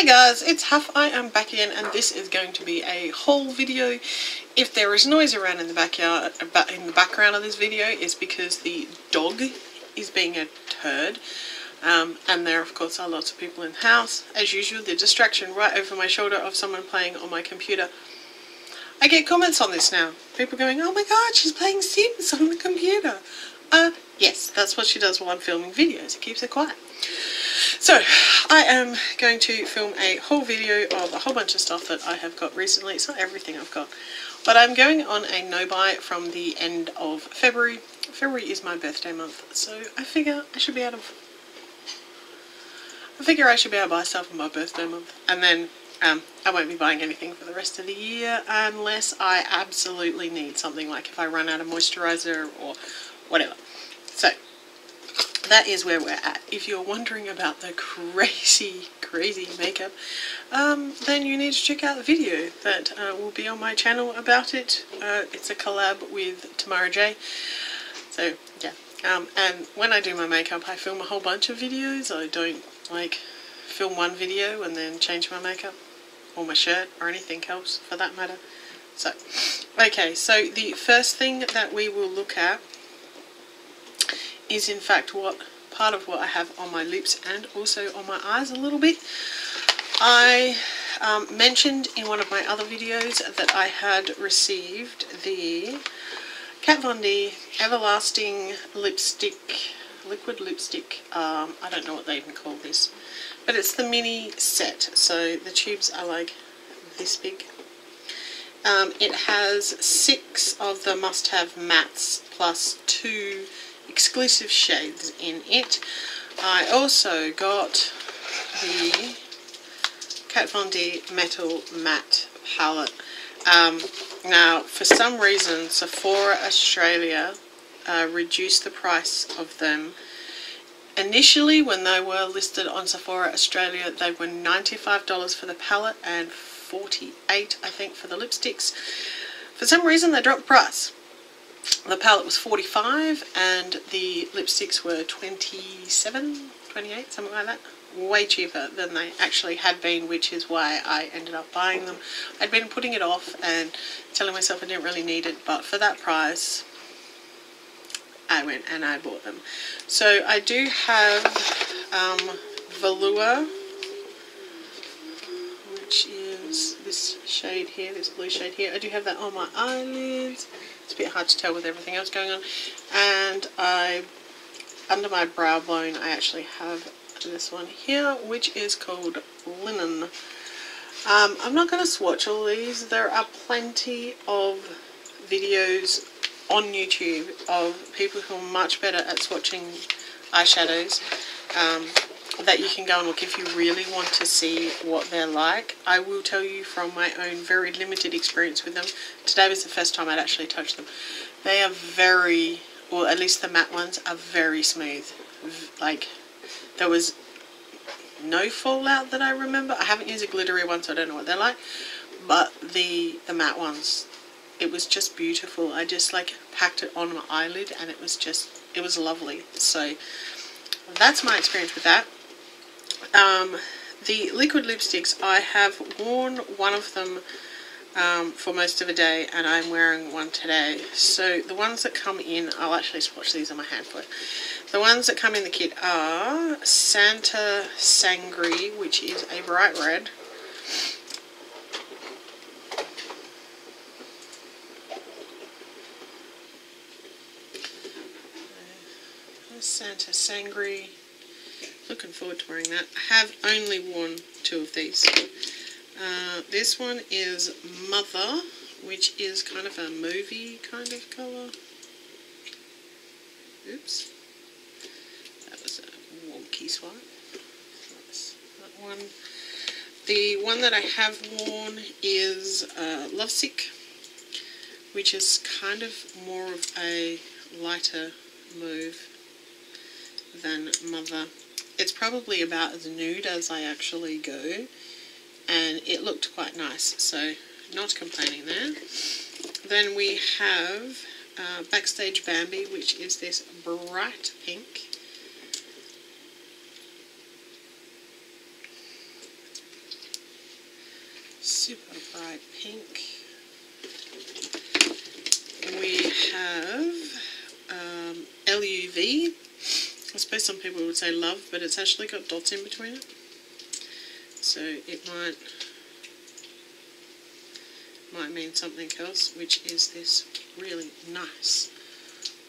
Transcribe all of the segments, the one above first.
Hey guys, it's Huff. I am back again and this is going to be a whole video. If there is noise around in the backyard, in the background of this video, it's because the dog is being a turd. Um, and there of course are lots of people in the house. As usual, the distraction right over my shoulder of someone playing on my computer. I get comments on this now. People going, oh my god, she's playing Sims on the computer. Uh, yes, that's what she does while I'm filming videos. It keeps her quiet. So, I am going to film a whole video of a whole bunch of stuff that I have got recently. It's not everything I've got. But I'm going on a no-buy from the end of February. February is my birthday month, so I figure I should be able to... I figure I should be able to buy stuff on my birthday month. And then um, I won't be buying anything for the rest of the year unless I absolutely need something like if I run out of moisturiser or whatever. So, that is where we're at. If you're wondering about the crazy, crazy makeup, um, then you need to check out the video that uh, will be on my channel about it. Uh, it's a collab with Tamara J. So, yeah. Um, and when I do my makeup, I film a whole bunch of videos. I don't, like, film one video and then change my makeup or my shirt or anything else for that matter. So, okay, so the first thing that we will look at is in fact what part of what I have on my lips and also on my eyes a little bit. I um, mentioned in one of my other videos that I had received the Kat Von D Everlasting Lipstick, Liquid Lipstick, um, I don't know what they even call this, but it's the mini set, so the tubes are like this big. Um, it has six of the must-have mattes plus two exclusive shades in it. I also got the Kat Von D Metal Matte Palette. Um, now, for some reason, Sephora Australia uh, reduced the price of them. Initially, when they were listed on Sephora Australia, they were $95 for the palette and 48, I think, for the lipsticks. For some reason, they dropped the price. The palette was 45 and the lipsticks were 27, 28, something like that. Way cheaper than they actually had been, which is why I ended up buying them. I'd been putting it off and telling myself I didn't really need it, but for that price, I went and I bought them. So I do have um, Velour, which is this shade here, this blue shade here. I do have that on my eyelids. It's a bit hard to tell with everything else going on. And I, under my brow bone, I actually have this one here, which is called Linen. Um, I'm not going to swatch all these. There are plenty of videos on YouTube of people who are much better at swatching eyeshadows. Um, that you can go and look if you really want to see what they're like. I will tell you from my own very limited experience with them. Today was the first time I'd actually touched them. They are very, or at least the matte ones, are very smooth. Like, there was no fallout that I remember. I haven't used a glittery one, so I don't know what they're like. But the, the matte ones, it was just beautiful. I just, like, packed it on my eyelid, and it was just, it was lovely. So, that's my experience with that. Um, the liquid lipsticks, I have worn one of them um, for most of the day and I'm wearing one today. So the ones that come in, I'll actually swatch these on my hand for. The ones that come in the kit are Santa Sangre, which is a bright red. Santa Sangre looking forward to wearing that. I have only worn two of these. Uh, this one is Mother, which is kind of a movie kind of colour. Oops. That was a wonky swipe. That's that one. The one that I have worn is uh, Lovesick, which is kind of more of a lighter move than Mother. It's probably about as nude as I actually go and it looked quite nice so not complaining there. Then we have uh, Backstage Bambi which is this bright pink. super bright pink. We have um, LUV. I suppose some people would say love, but it's actually got dots in between it. So it might might mean something else, which is this really nice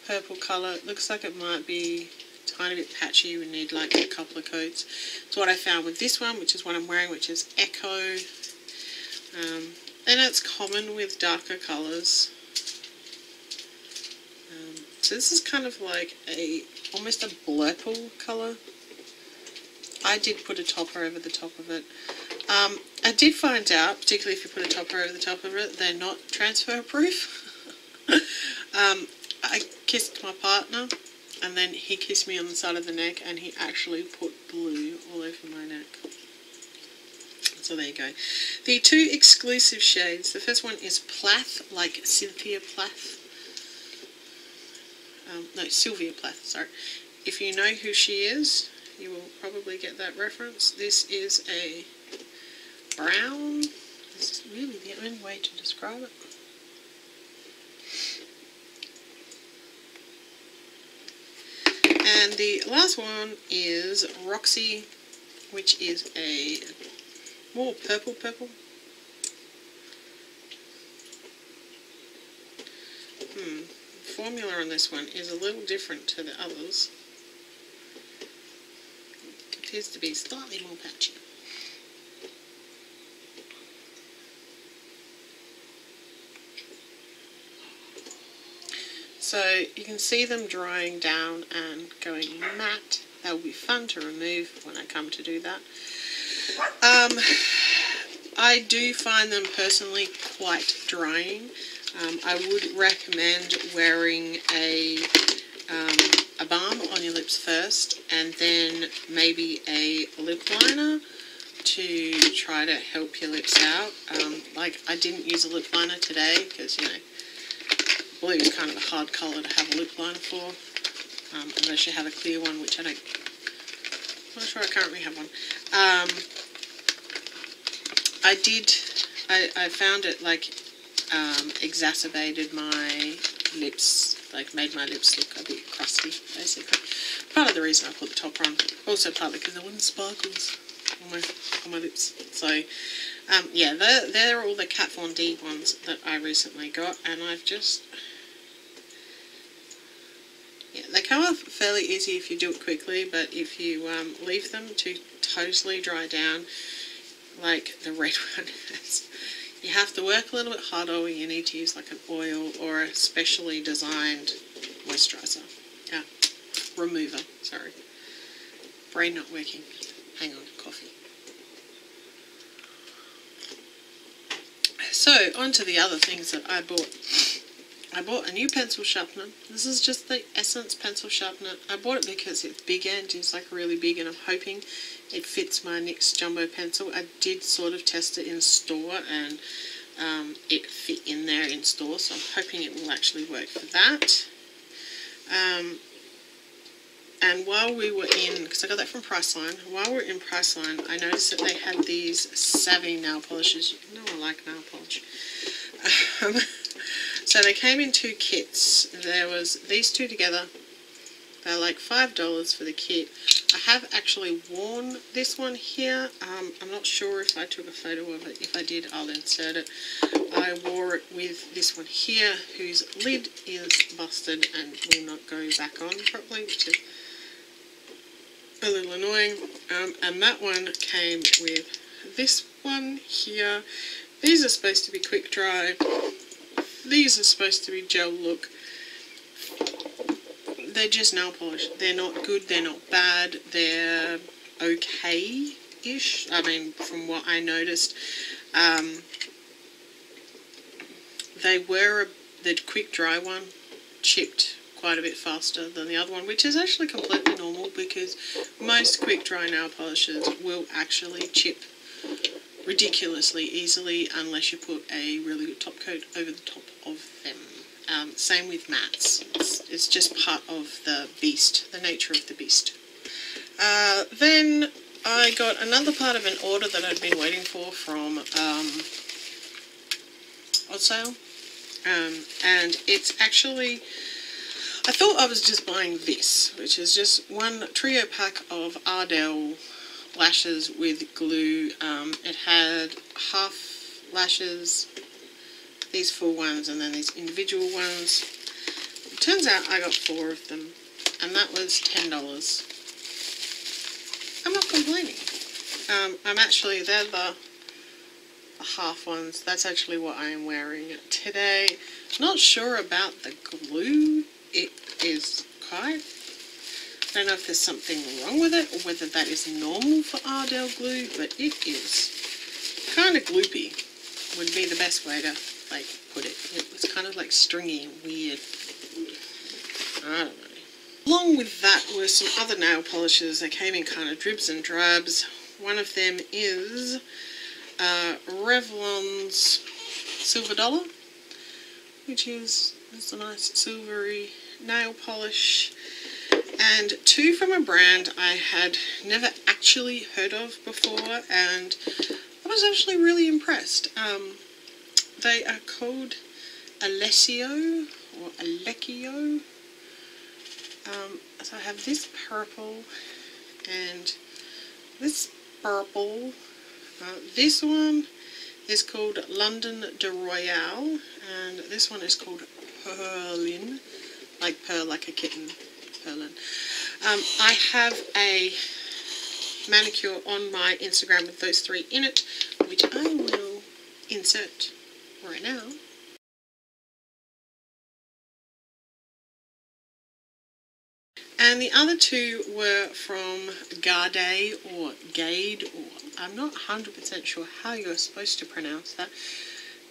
purple colour. It looks like it might be tiny bit patchy. We need like a couple of coats. It's what I found with this one, which is what I'm wearing, which is Echo. Um, and it's common with darker colours. Um, so this is kind of like a almost a blurple colour. I did put a topper over the top of it. Um, I did find out, particularly if you put a topper over the top of it, they're not transfer proof. um, I kissed my partner and then he kissed me on the side of the neck and he actually put blue all over my neck. So there you go. The two exclusive shades. The first one is Plath, like Cynthia Plath. Um, no, Sylvia Plath, sorry. If you know who she is, you will probably get that reference. This is a brown. This is really the only way to describe it. And the last one is Roxy, which is a more purple purple. Hmm. Formula on this one is a little different to the others. It appears to be slightly more patchy. So you can see them drying down and going matte. That will be fun to remove when I come to do that. Um, I do find them personally quite drying. Um, I would recommend wearing a, um, a balm on your lips first and then maybe a lip liner to try to help your lips out. Um, like I didn't use a lip liner today because, you know, blue is kind of a hard colour to have a lip liner for, um, unless you have a clear one, which I don't, I'm not sure I currently have one. Um, I did, I, I found it like um, exacerbated my lips, like made my lips look a bit crusty, basically. Part of the reason I put the top on, also partly because there wasn't sparkles on my, on my lips. So, um, yeah, they're, they're all the Kat Von D ones that I recently got, and I've just yeah, they come off fairly easy if you do it quickly, but if you um, leave them to totally dry down, like the red one has, you have to work a little bit harder or you need to use like an oil or a specially designed moisturizer. Yeah, remover, sorry. Brain not working. Hang on, coffee. So, on to the other things that I bought. I bought a new pencil sharpener. This is just the Essence pencil sharpener. I bought it because it's big and it's like really big and I'm hoping it fits my NYX Jumbo pencil. I did sort of test it in store and um, it fit in there in store so I'm hoping it will actually work for that. Um, and while we were in, because I got that from Priceline, while we are in Priceline, I noticed that they had these Savvy nail polishes. You know I like nail polish. Um, so they came in two kits. There was these two together. They're like $5 for the kit. I have actually worn this one here. Um, I'm not sure if I took a photo of it. If I did, I'll insert it. I wore it with this one here, whose lid is busted and will not go back on properly, which is a little annoying. Um, and that one came with this one here. These are supposed to be quick dry these are supposed to be gel look. They're just nail polish. They're not good, they're not bad, they're okay-ish. I mean, from what I noticed. Um, they were, a, the quick dry one chipped quite a bit faster than the other one, which is actually completely normal because most quick dry nail polishes will actually chip ridiculously easily unless you put a really good top coat over the top of them. Um, same with mats. It's, it's, just part of the beast, the nature of the beast. Uh, then I got another part of an order that I'd been waiting for from um. Um, and it's actually, I thought I was just buying this, which is just one trio pack of Ardell lashes with glue. Um, it had half lashes, these full ones, and then these individual ones. It turns out I got four of them, and that was $10. I'm not complaining. Um, I'm actually, they're the half ones. That's actually what I am wearing today. Not sure about the glue. It is quite... I don't know if there's something wrong with it or whether that is normal for Ardell glue, but it is kind of gloopy would be the best way to like put it. It was kind of like stringy and weird. I don't know. Along with that were some other nail polishes. They came in kind of dribs and drabs. One of them is uh, Revlon's Silver Dollar, which is it's a nice silvery nail polish. And two from a brand I had never actually heard of before, and I was actually really impressed. Um, they are called Alessio or Alecchio. Um, so I have this purple and this purple uh, this one is called London de Royale, and this one is called Perlin, like pearl, like a kitten, Um, I have a manicure on my Instagram with those three in it, which I will insert right now. And the other two were from Garde or Gade, or I'm not 100% sure how you're supposed to pronounce that.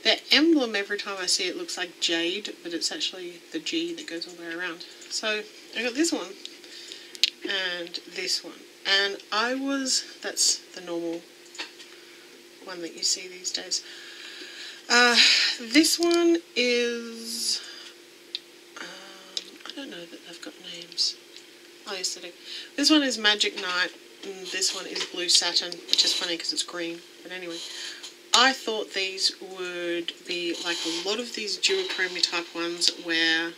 Their emblem, every time I see it, looks like jade, but it's actually the G that goes all the way around. So I got this one and this one. And I was, that's the normal one that you see these days. Uh, this one is, um, I don't know that they've got names. Oh, yes, they do. This one is Magic Knight, and this one is Blue Satin, which is funny because it's green. But anyway, I thought these would be like a lot of these duochrome type ones where,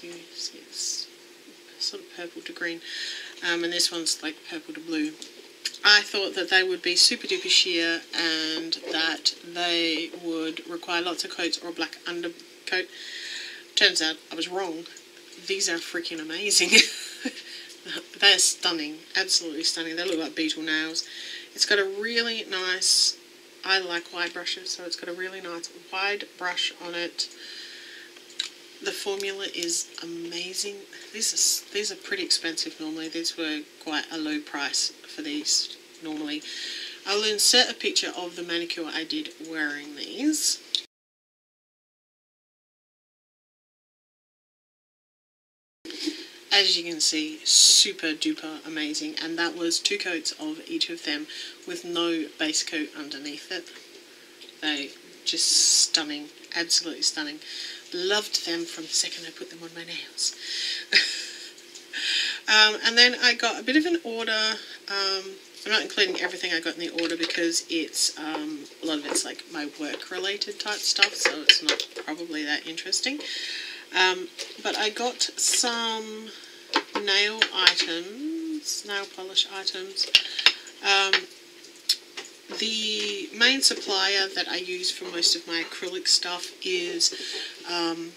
do you see it's sort of purple to green, um, and this one's like purple to blue. I thought that they would be super duper sheer and that they would require lots of coats or a black undercoat. Turns out I was wrong. These are freaking amazing. They're stunning, absolutely stunning. They look like beetle nails. It's got a really nice, I like wide brushes, so it's got a really nice wide brush on it. The formula is amazing. These are, these are pretty expensive normally. These were quite a low price for these normally. I will insert a picture of the manicure I did wearing these. as you can see, super duper amazing. And that was two coats of each of them with no base coat underneath it. They just stunning, absolutely stunning. Loved them from the second I put them on my nails. um, and then I got a bit of an order. Um, I'm not including everything I got in the order because it's um, a lot of it's like my work related type stuff, so it's not probably that interesting. Um, but I got some nail items, nail polish items. The main supplier that I use for most of my acrylic stuff is um,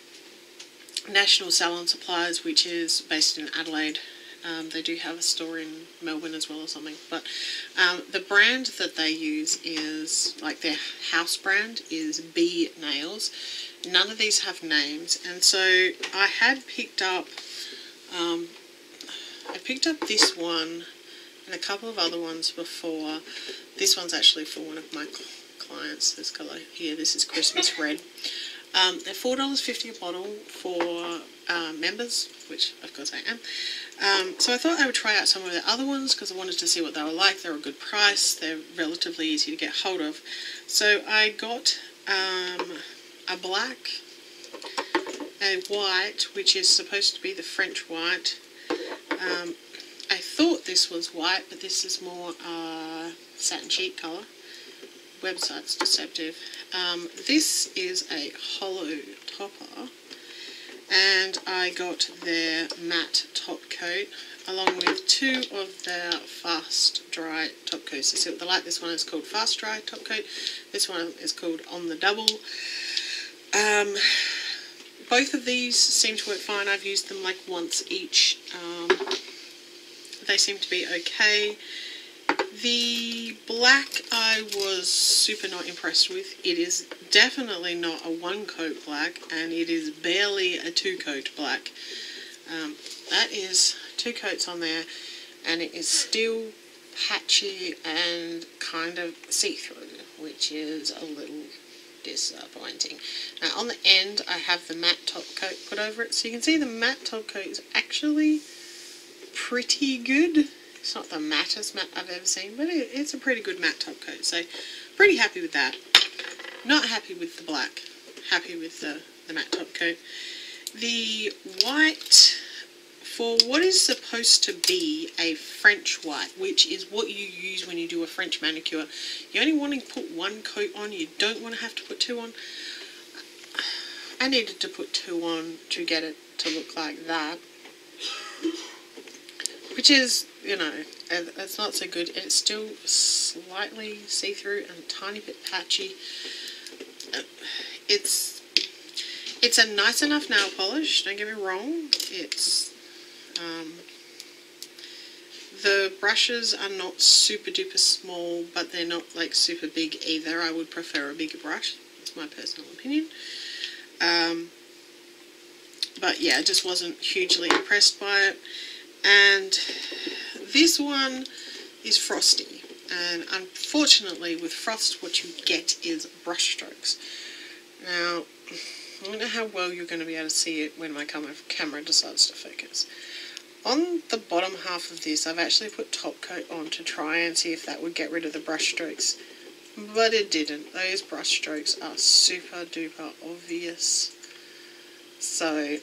National Salon Supplies, which is based in Adelaide. Um, they do have a store in Melbourne as well or something. But um, the brand that they use is, like their house brand, is B Nails. None of these have names. And so I had picked up, um, I picked up this one and a couple of other ones before. This one's actually for one of my clients, this colour here. This is Christmas Red. Um, they're $4.50 a bottle for uh, members, which of course I am. Um, so I thought I would try out some of the other ones because I wanted to see what they were like. They're a good price. They're relatively easy to get hold of. So I got um, a black, a white, which is supposed to be the French white. Um, I thought this was white, but this is more uh, satin sheet colour. website's deceptive. Um, this is a holo topper, and I got their matte top coat along with two of their fast dry top coats. So see what like. This one is called fast dry top coat. This one is called on the double. Um, both of these seem to work fine. I've used them like once each. Um, they seem to be okay. The black I was super not impressed with. It is definitely not a one coat black and it is barely a two coat black. Um, that is two coats on there and it is still patchy and kind of see-through which is a little disappointing. Now on the end I have the matte top coat put over it so you can see the matte top coat is actually pretty good. It's not the mattest matte I've ever seen but it, it's a pretty good matte top coat so pretty happy with that. Not happy with the black, happy with the, the matte top coat. The white for what is supposed to be a French white, which is what you use when you do a French manicure. You only want to put one coat on, you don't want to have to put two on. I needed to put two on to get it to look like that. Which is, you know, it's not so good. It's still slightly see-through and a tiny bit patchy. It's it's a nice enough nail polish, don't get me wrong. It's um, the brushes are not super duper small, but they're not like super big either. I would prefer a bigger brush. That's my personal opinion. Um, but yeah, I just wasn't hugely impressed by it. And this one is frosty. And unfortunately, with frost, what you get is brush strokes. Now, I don't know how well you're going to be able to see it when my camera decides to focus. On the bottom half of this, I've actually put top coat on to try and see if that would get rid of the brush strokes. But it didn't. Those brush strokes are super duper obvious. So,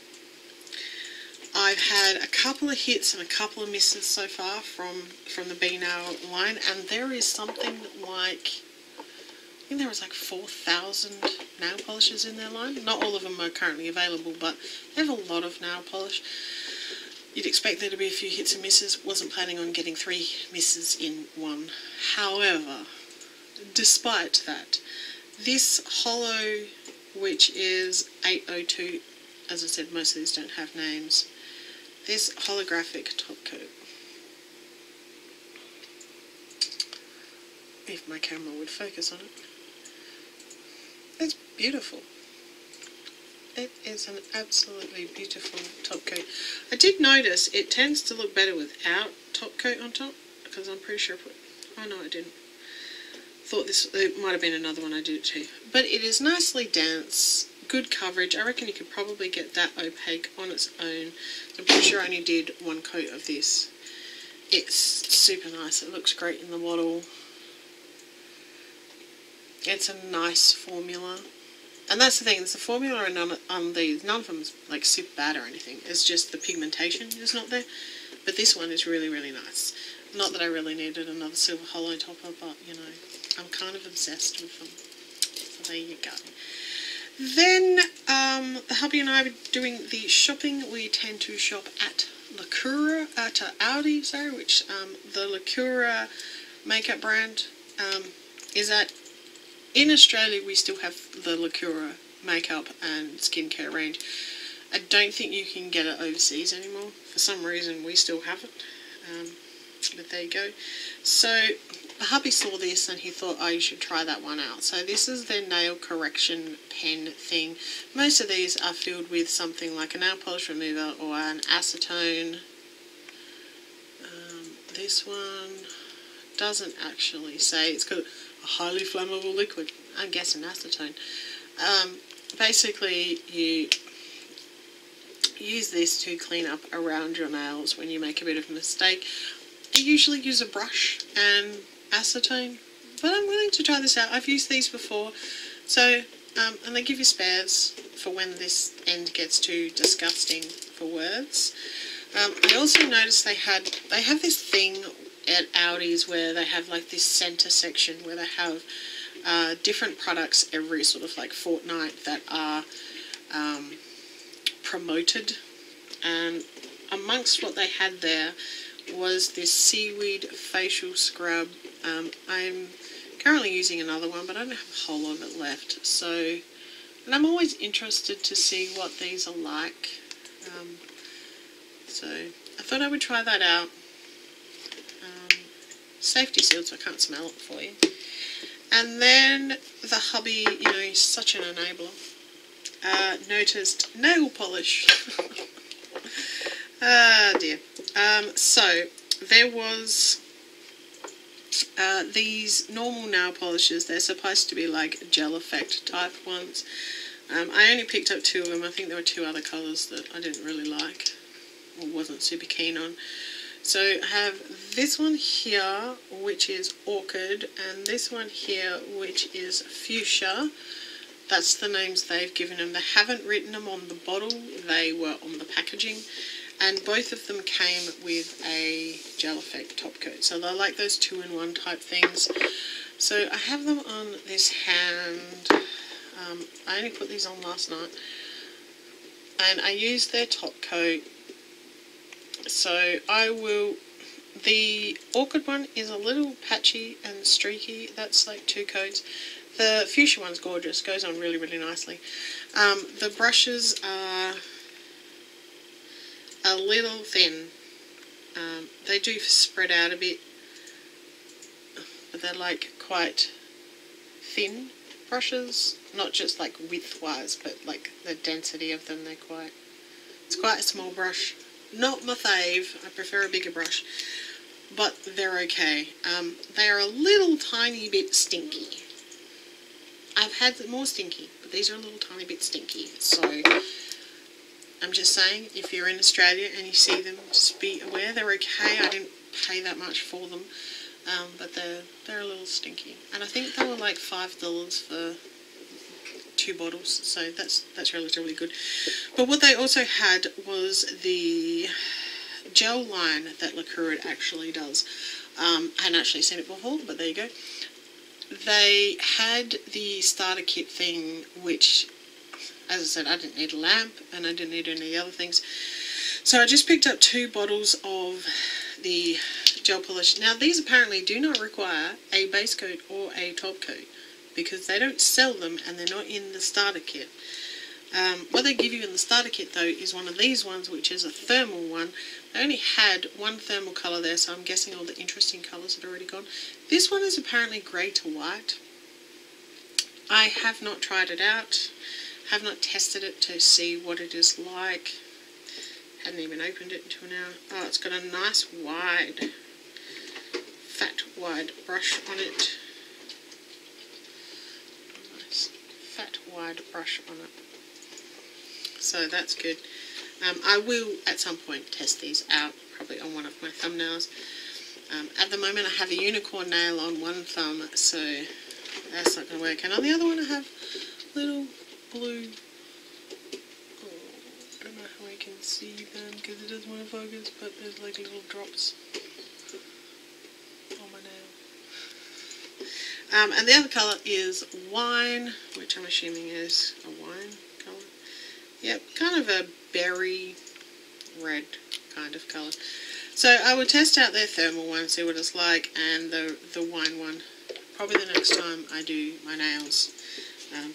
I've had a couple of hits and a couple of misses so far from, from the B-Nail line, and there is something like, I think there was like 4,000 nail polishes in their line. Not all of them are currently available, but they have a lot of nail polish. You'd expect there to be a few hits and misses. Wasn't planning on getting three misses in one. However, despite that, this holo, which is 802, as I said, most of these don't have names, this holographic top coat. If my camera would focus on it. It's beautiful. It is an absolutely beautiful top coat. I did notice it tends to look better without top coat on top because I'm pretty sure I put, oh no I didn't. Thought this, it might have been another one I did it too. But it is nicely dense, good coverage. I reckon you could probably get that opaque on its own. I'm pretty sure I only did one coat of this. It's super nice. It looks great in the bottle. It's a nice formula. And that's the thing, it's the formula and on, on um, these, none of them is like super bad or anything. It's just the pigmentation is not there. But this one is really, really nice. Not that I really needed another silver holo topper, but you know, I'm kind of obsessed with them. So there you go. Then, um, hubby and I were doing the shopping. We tend to shop at Lacura, at uh, Aldi, sorry, which um, the Lacura makeup brand um, is at in Australia, we still have the Lacura makeup and skincare range. I don't think you can get it overseas anymore. For some reason, we still have it. Um, but there you go. So, hubby saw this and he thought, oh, you should try that one out. So this is their nail correction pen thing. Most of these are filled with something like a nail polish remover or an acetone. Um, this one doesn't actually say. It's got a highly flammable liquid. I'm guessing acetone. Um, basically, you use this to clean up around your nails when you make a bit of a mistake. I usually use a brush and acetone, but I'm willing to try this out. I've used these before, so um, and they give you spares for when this end gets too disgusting for words. Um, I also noticed they had they have this thing at Aldi's where they have like this center section where they have uh, different products every sort of like fortnight that are um, promoted. And amongst what they had there was this seaweed facial scrub. Um, I'm currently using another one, but I don't have a whole lot of it left. So, and I'm always interested to see what these are like. Um, so I thought I would try that out. Um, safety sealed, so I can't smell it for you. And then the hubby, you know, he's such an enabler. Uh, noticed nail polish. ah dear. Um, so there was uh, these normal nail polishes. They're supposed to be like gel effect type ones. Um, I only picked up two of them. I think there were two other colours that I didn't really like or wasn't super keen on. So I have this one here, which is Orchid, and this one here, which is Fuchsia. That's the names they've given them. They haven't written them on the bottle, they were on the packaging. And both of them came with a gel effect top coat. So they're like those two-in-one type things. So I have them on this hand. Um, I only put these on last night. And I used their top coat so I will, the Orchid one is a little patchy and streaky, that's like two coats. The Fuchsia one's gorgeous, goes on really, really nicely. Um, the brushes are a little thin. Um, they do spread out a bit, but they're like quite thin brushes, not just like width-wise, but like the density of them, they're quite, it's quite a small brush. Not my fave. I prefer a bigger brush. But they're okay. Um, they are a little tiny bit stinky. I've had more stinky, but these are a little tiny bit stinky. So I'm just saying, if you're in Australia and you see them, just be aware. They're okay. I didn't pay that much for them. Um, but they're, they're a little stinky. And I think they were like $5 for two bottles, so that's that's relatively good. But what they also had was the gel line that Lacura actually does. Um, I hadn't actually seen it before, but there you go. They had the starter kit thing, which, as I said, I didn't need a lamp and I didn't need any other things. So I just picked up two bottles of the gel polish. Now these apparently do not require a base coat or a top coat because they don't sell them and they're not in the starter kit. Um, what they give you in the starter kit though is one of these ones which is a thermal one. They only had one thermal colour there so I'm guessing all the interesting colours had already gone. This one is apparently grey to white. I have not tried it out, have not tested it to see what it is like. Hadn't even opened it until now. Oh, it's got a nice wide, fat wide brush on it. Nice fat wide brush on it. So that's good. Um, I will at some point test these out, probably on one of my thumbnails. Um, at the moment I have a unicorn nail on one thumb, so that's not going to work. And on the other one I have little blue, oh, I don't know how I can see them because it doesn't want to focus, but there's like little drops on my nail. Um, and the other colour is wine, which I'm assuming is a wine colour. Yep, kind of a berry red kind of colour. So I will test out their thermal one, see what it's like, and the, the wine one probably the next time I do my nails. Um,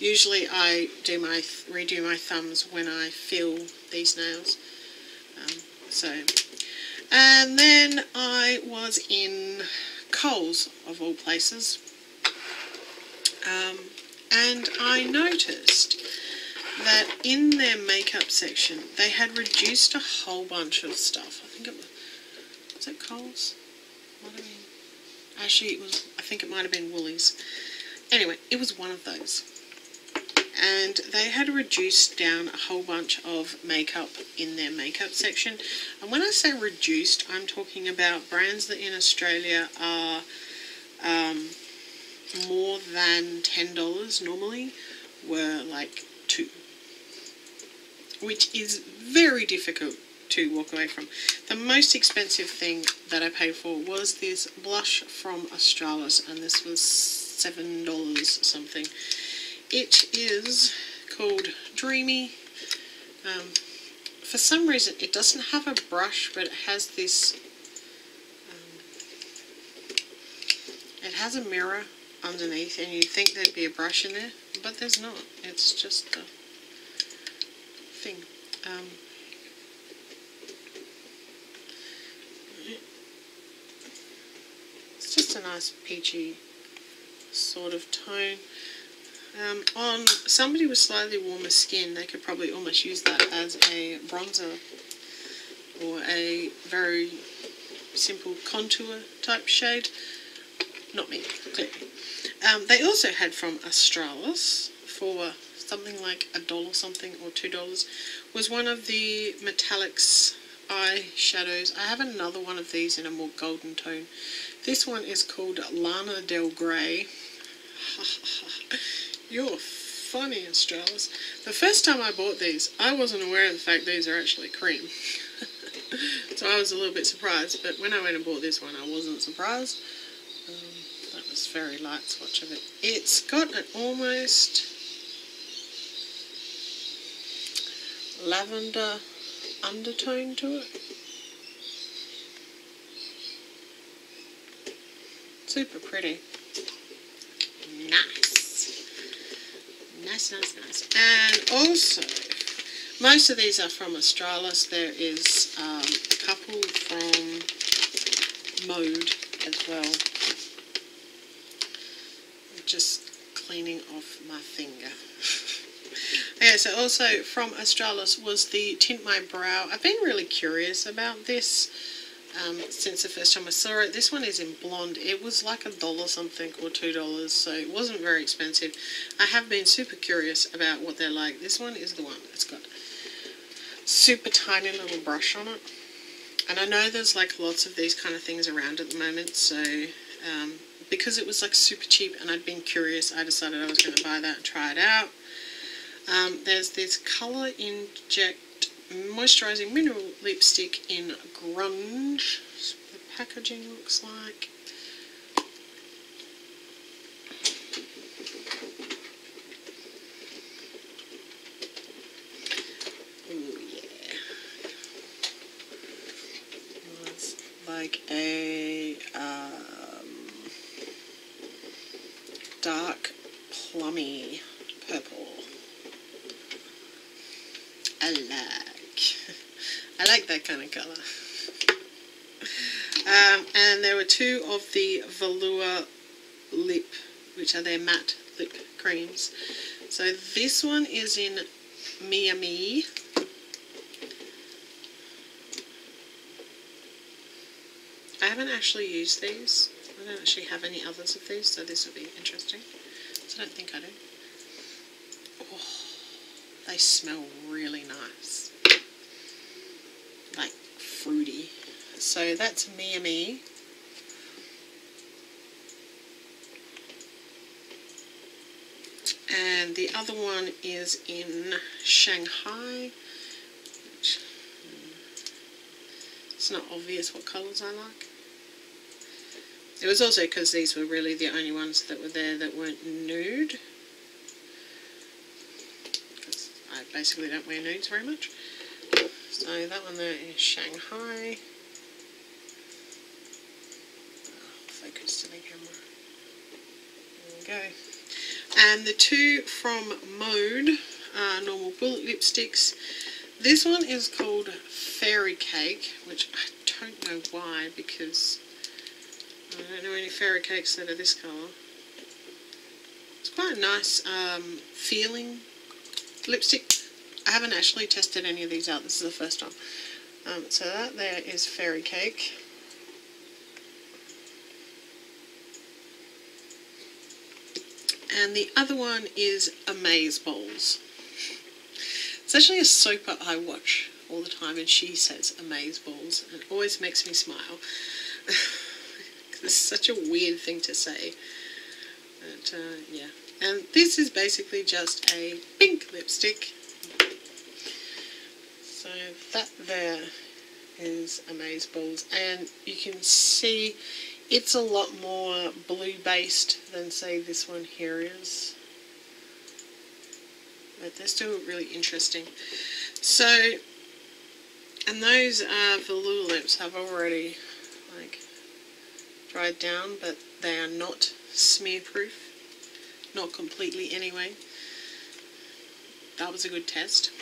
usually I do my redo my thumbs when I fill these nails. Um, so, and then I was in Coles, of all places. Um, and I noticed that in their makeup section, they had reduced a whole bunch of stuff. I think it was, was it Coles? Actually, it was, I think it might have been Woolies. Anyway, it was one of those. And they had reduced down a whole bunch of makeup in their makeup section. And when I say reduced, I'm talking about brands that in Australia are um, more than $10 normally were like two. Which is very difficult to walk away from. The most expensive thing that I paid for was this blush from Australis and this was seven dollars something. It is called Dreamy. Um, for some reason, it doesn't have a brush, but it has this. Um, it has a mirror underneath, and you'd think there'd be a brush in there, but there's not. It's just a thing. Um, it's just a nice peachy sort of tone. Um, on somebody with slightly warmer skin, they could probably almost use that as a bronzer or a very simple contour type shade. Not me, clearly. Um, they also had from Australis for something like a dollar something or two dollars was one of the metallics eye shadows. I have another one of these in a more golden tone. This one is called Lana Del Grey. You're funny, Australis. The first time I bought these, I wasn't aware of the fact these are actually cream. so I was a little bit surprised, but when I went and bought this one, I wasn't surprised. Um, that was very light swatch of it. It's got an almost lavender undertone to it. Super pretty. Nice. Nice, nice, nice. And also, most of these are from Australis. There is um, a couple from Mode as well. Just cleaning off my finger. okay, so also from Australis was the Tint My Brow. I've been really curious about this um, since the first time I saw it. This one is in blonde. It was like a dollar something or two dollars, so it wasn't very expensive. I have been super curious about what they're like. This one is the one. It's got super tiny little brush on it. And I know there's like lots of these kind of things around at the moment, so um, because it was like super cheap and I'd been curious, I decided I was going to buy that and try it out. Um, there's this Colour Inject moisturising mineral lipstick in grunge. The packaging looks like. Yeah. It's like a um, dark plummy purple. I like. I like that kind of colour. Um, and there were two of the Velour lip, which are their matte lip creams. So this one is in Mia Me. I haven't actually used these. I don't actually have any others of these, so this will be interesting. So I don't think I do. Oh, they smell really nice like fruity. So that's Mia Me. And the other one is in Shanghai. Hmm, it's not obvious what colours I like. It was also because these were really the only ones that were there that weren't nude. I basically don't wear nudes very much. So that one there is Shanghai. Focus to the camera. There we go. And the two from Mode are normal bullet lipsticks. This one is called Fairy Cake, which I don't know why because I don't know any fairy cakes that are this colour. It's quite a nice um, feeling lipstick. I haven't actually tested any of these out. This is the first time. Um, so that there is Fairy Cake. And the other one is Amaze Balls. It's actually a soap I watch all the time and she says Amaze Balls. And it always makes me smile. it's such a weird thing to say. But uh, yeah. And this is basically just a pink lipstick so that there is Amaze Balls and you can see it's a lot more blue based than say this one here is. But they're still really interesting. So, and those uh, velour lips have already like dried down, but they are not smear proof. Not completely anyway. That was a good test.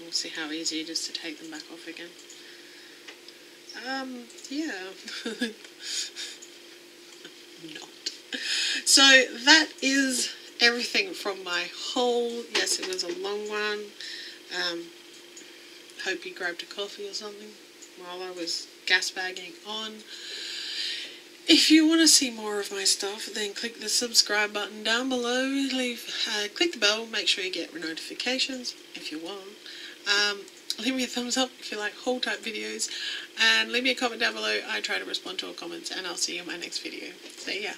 We'll see how easy it is to take them back off again. Um, yeah. Not. So that is everything from my haul. Yes, it was a long one. Um, hope you grabbed a coffee or something while I was gas bagging on. If you want to see more of my stuff, then click the subscribe button down below. Leave, uh, click the bell. Make sure you get notifications if you want. Um, leave me a thumbs up if you like haul type videos, and leave me a comment down below. I try to respond to all comments, and I'll see you in my next video. See ya.